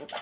我打